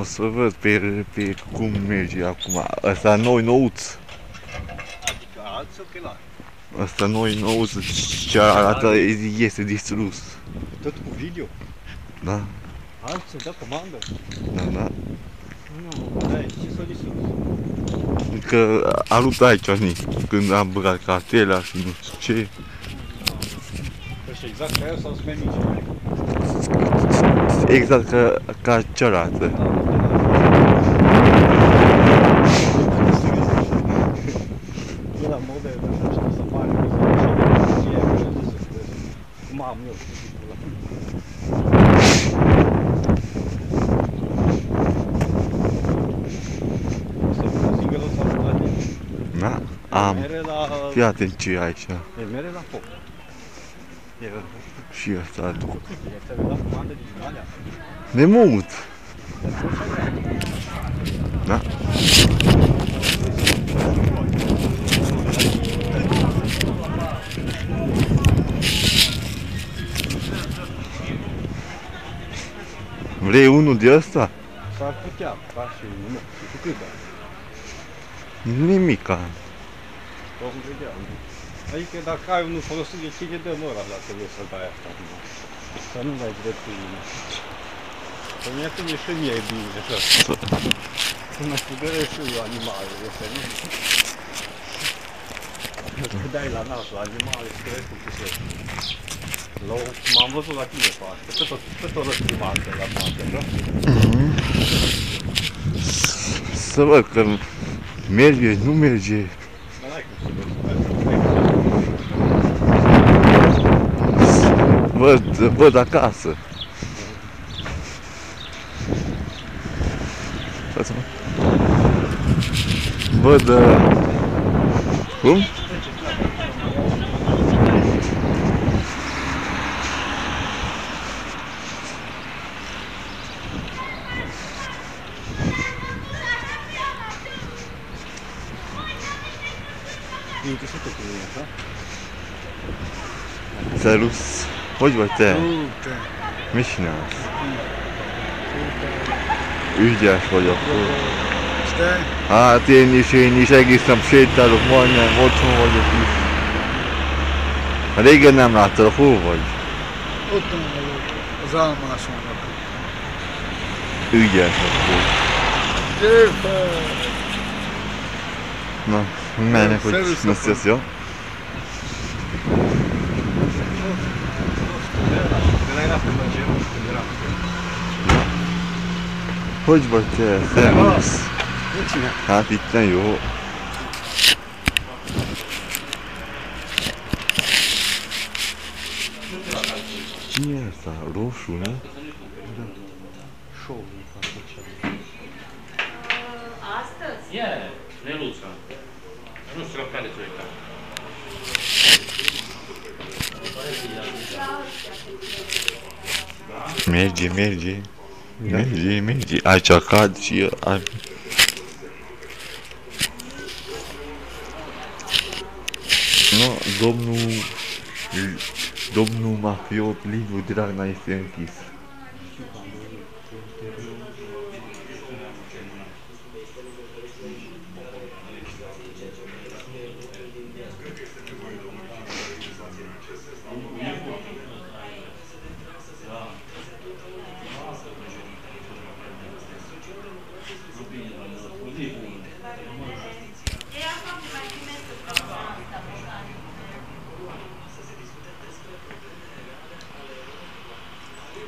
O să văd pe, pe cum merge acum. Ăsta noi nouț. Adică alți ochelari. Ăsta noi nouț ce arată este distrus. Tot cu video. Da, Alții dă comandă. da, da. Nu, da, ce s-a distrus? Că a rupt aici, ni, când am băgat cartela și nu știu ce. Păi și exact ca aia s-au smenit. Exact ca, ca cealaltă. E la modă, nu știu ce să facă, că să fie acolo, să se Cum am eu, cu tipul ăla. O să vă singură sau la tine. Da? Am. Mere la... Fii atent ce e aici. E mere la foc. E, Și ăsta altul. e ți-a dat comandă din alea. De mult. Da? Vrei unul de ăsta? S-ar putea, ca și nu, și cu cât da? Nimica. Vom vedea. Adică dacă ai unul folosit, de cine dăm ăla dacă trebuie să dai asta acum. Să nu dai dreptul mine. Că mie când e și mie e bine, așa. Să mă fugăresc și eu animalele, să nu? Că dai la nas, la animale, și crezi cu ce se... La o- M-am văzut la tine pe asta, tot o, tot o răstimată la toate, da? Să văd că merge, nu merge. Dar n-ai cum să vezi. Văd, văd acasă. Stați mă. Văd... Uh, cum? E interesată cu mine, da? Serus. Hogy vagy te? Kurde, Mit csinálsz? Ügyes vagyok. és te? Hát én is, én is egész nap sétálok, majdnem otthon vagyok is. Hát régen nem láttalak, hol vagy? Otthon vagyok, az álmáson vagyok. Ügyes akkor. Fel! Na, mennek, hogy na, apa. szia. Erai Hogy vagy te? Szervusz. Nu cine? Hát itten jó. Mi e asta? Roșu, nu? Show, nu fac așa. Astăzi? E, Neluța. Nu știu la care ți-o uitat. Merge, merge. Merge, merge. Aici cad și a... Nu, domnul... Domnul mafiot Liviu Dragnea este închis.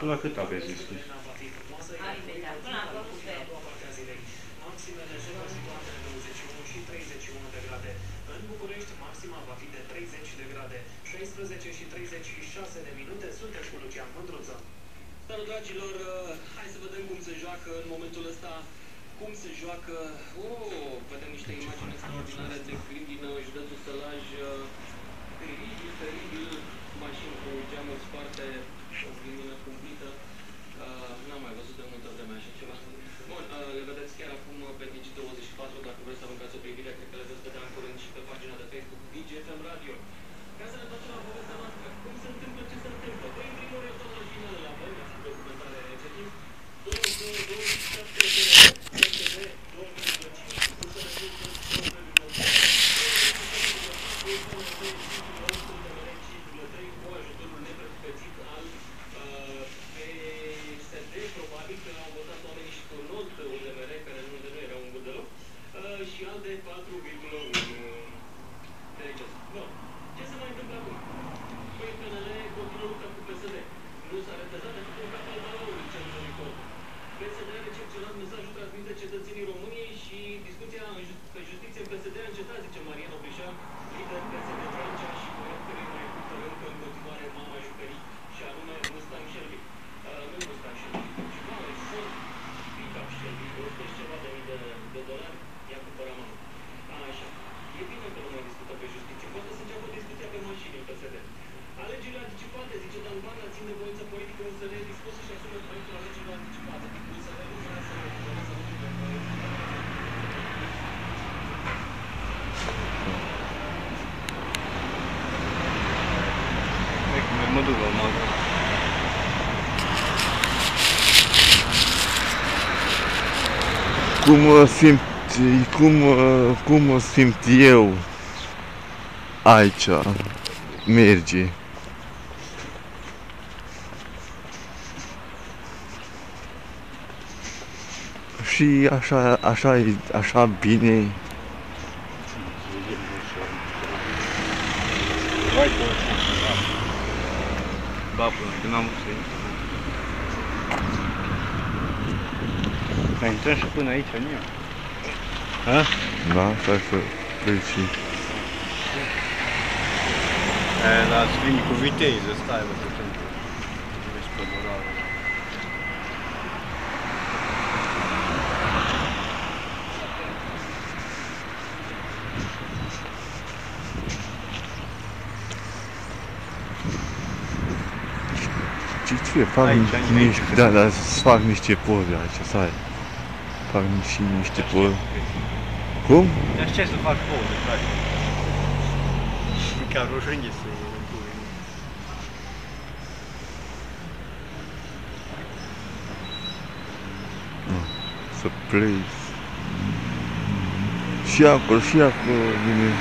până cât aveți deschis? Până acum pe Maximele se vor situa între 21 și 31 de grade. În București, maxima va fi de 30 de grade. 16 și 36 de minute sunteți cu Lucian Mândruță. Salut dragilor, Uh, hai să vedem cum se joacă în momentul ăsta, cum se joacă, oh, vedem niște imagini extraordinare de clip din uh, județul Sălaj, uh, teribil, teribil, mașini cu geamuri sparte, o lumină cumplită, Uh, n-am mai văzut de multă vreme așa ceva. Bun, uh, le vedeți chiar acum uh, pe Digi24, dacă vreți să aruncați o privire, cred că le veți vedea în curând și pe pagina de Facebook DGFM Radio. Ca să ne facem la povestea noastră, cum se întâmplă, ce se întâmplă? Păi, în primul rând, tot originalul la vreme, asta e documentare efectiv. 2, probabil că au votat oamenii și turnând UDMR, care nu, nu era un bun deloc, uh, și alte 4,1 de Bun. Ce se mai întâmplă acum? Păi PNL continuă lupta cu PSD. Nu s-a retezat decât un cap al baloului cel monitor. PSD a recepționat mesajul transmis de cetățenii României și discuția în ju- pe justiție în PSD a încetat, zice Marian Oprișan, lider PSD Francia și căruia mai hotărâm în continuare mama jucării și anume Mustang Shelby. Uh, nu Mustang Shelby, ci mama, Ford Pickup Shelby, 100 ceva de mii de, de dolari, i-a cumpărat mama. Așa. E bine că nu mai discută pe justiție. Poate să înceapă discuția pe mașini în PSD. Alegerile anticipate, zice Dan Barna, țin de voință E cum mă duc la magă. Cum mă simt, cum, mă- cum mă simt eu aici, merge. Și așa, așa, e- așa bine, Vai, că Ba, până când am vrut să intru. Mai intrăm și până aici, nu eu. Ha? da, așa să pleci. E, la vini cu viteză, stai, bă, că sunt. Vezi pe morală. Ce, ce, fac Aici, niște, aici, niște, aici. da, da, să fac niște poze aici, stai. Fac și niște poze. Cum? Dar ce să fac poze, frate? Chiar rușine să iei în pui. Să pleci. Și acolo, și acolo, bine.